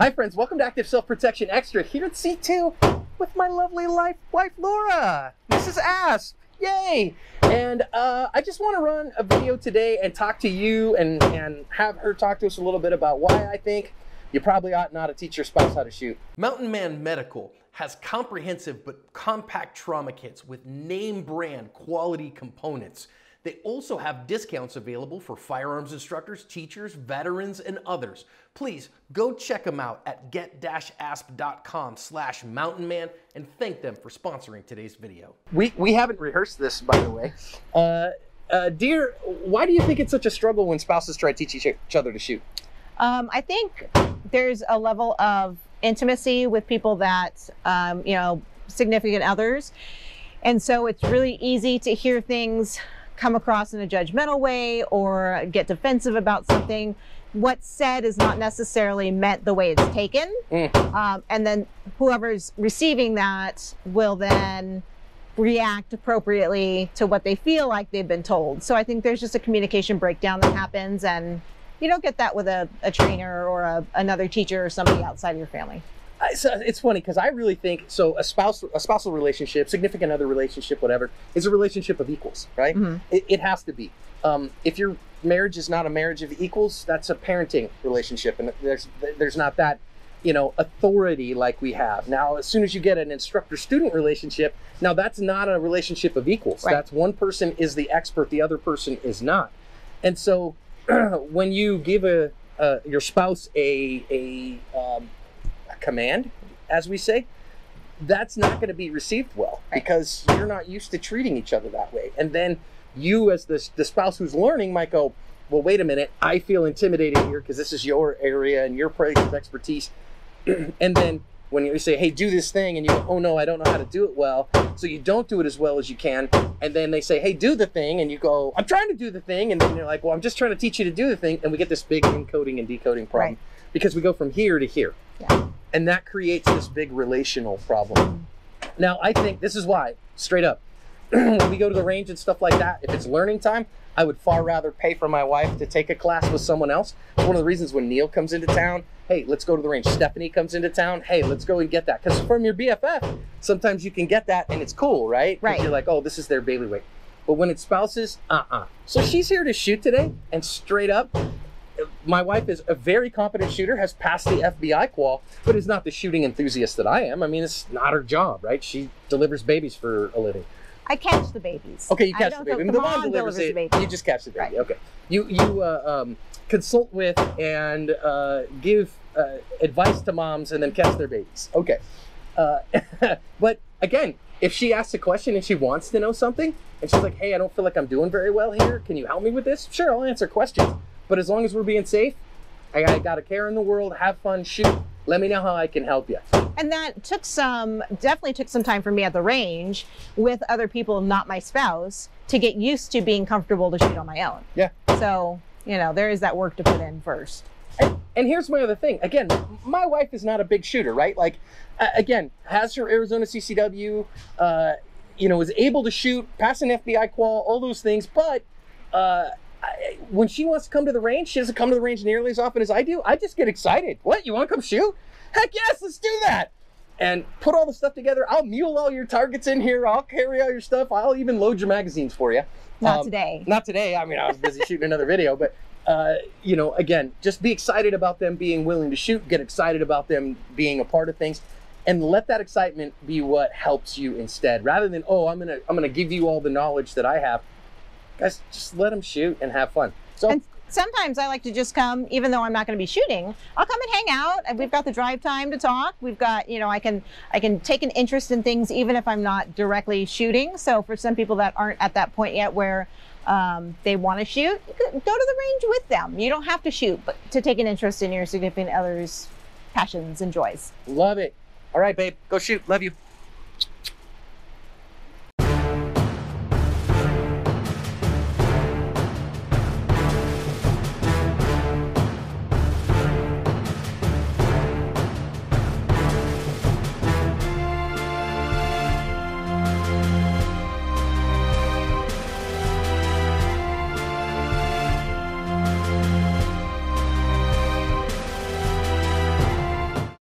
Hi, friends. Welcome to Active Self Protection Extra here at C2 with my lovely life wife, Laura. This is Asp. Yay! And uh, I just want to run a video today and talk to you and, and have her talk to us a little bit about why I think you probably ought not to teach your spouse how to shoot. Mountain Man Medical has comprehensive but compact trauma kits with name brand quality components. They also have discounts available for firearms instructors, teachers, veterans, and others. Please go check them out at get-asp.com slash mountainman and thank them for sponsoring today's video. We, we haven't rehearsed this, by the way. Uh, uh, dear, why do you think it's such a struggle when spouses try to teach each other to shoot? Um, I think there's a level of intimacy with people that, um, you know, significant others. And so it's really easy to hear things come across in a judgmental way or get defensive about something. What's said is not necessarily meant the way it's taken. Mm. Um, and then whoever's receiving that will then react appropriately to what they feel like they've been told. So I think there's just a communication breakdown that happens and you don't get that with a, a trainer or a, another teacher or somebody outside of your family. So it's funny because I really think so. A spouse, a spousal relationship, significant other relationship, whatever, is a relationship of equals, right? Mm-hmm. It, it, has to be. Um, if your marriage is not a marriage of equals, that's a parenting relationship, and there's there's not that you know authority like we have now as soon as you get an instructor student relationship now that's not a relationship of equals right. that's one person is the expert the other person is not and so when you give a uh, your spouse a a, um, command, as we say, that's not going to be received well because you're not used to treating each other that way. And then you, as the the spouse who's learning, might go, "Well, wait a minute, I feel intimidated here because this is your area and your place of expertise." and then when you say, hey, do this thing, and you go, oh no, I don't know how to do it well. So you don't do it as well as you can. And then they say, hey, do the thing. And you go, I'm trying to do the thing. And then they're like, well, I'm just trying to teach you to do the thing. And we get this big encoding and decoding problem right. because we go from here to here. Yeah. And that creates this big relational problem. Now, I think this is why, straight up, when we go to the range and stuff like that, if it's learning time, I would far rather pay for my wife to take a class with someone else. It's one of the reasons when Neil comes into town, hey, let's go to the range. Stephanie comes into town, hey, let's go and get that. Because from your BFF, sometimes you can get that and it's cool, right? Right. You're like, oh, this is their bailiwick. But when it's spouses, uh-uh. So she's here to shoot today, and straight up, my wife is a very competent shooter, has passed the FBI qual, but is not the shooting enthusiast that I am. I mean, it's not her job, right? She delivers babies for a living. I catch the babies. Okay, you catch the baby. the, mom, delivers, delivers it. The baby. You just catch the baby. Right. Okay. You you uh, um, consult with and uh, give uh, advice to moms and then catch their babies. Okay. Uh, but again, if she asks a question and she wants to know something, and she's like, "Hey, I don't feel like I'm doing very well here. Can you help me with this?" Sure, I'll answer questions. But as long as we're being safe, I, I got a care in the world. Have fun. Shoot. Let me know how I can help you. And that took some, definitely took some time for me at the range with other people, not my spouse, to get used to being comfortable to shoot on my own. Yeah. So, you know, there is that work to put in first. And, and here's my other thing. Again, my wife is not a big shooter, right? Like, uh, again, has her Arizona CCW, uh, you know, is able to shoot, pass an FBI qual, all those things, but uh, I, when she wants to come to the range, she doesn't come to the range nearly as often as I do. I just get excited. What? You want to come shoot? Heck yes, let's do that. And put all the stuff together. I'll mule all your targets in here. I'll carry all your stuff. I'll even load your magazines for you. Not um, today. Not today. I mean, I was busy shooting another video, but uh, you know, again, just be excited about them being willing to shoot. Get excited about them being a part of things, and let that excitement be what helps you instead, rather than oh, I'm gonna I'm gonna give you all the knowledge that I have guys, just let them shoot and have fun. So. And sometimes I like to just come, even though I'm not going to be shooting. I'll come and hang out. We've got the drive time to talk. We've got, you know, I can I can take an interest in things even if I'm not directly shooting. So for some people that aren't at that point yet, where um, they want to shoot, go to the range with them. You don't have to shoot, but to take an interest in your significant other's passions and joys. Love it. All right, babe, go shoot. Love you.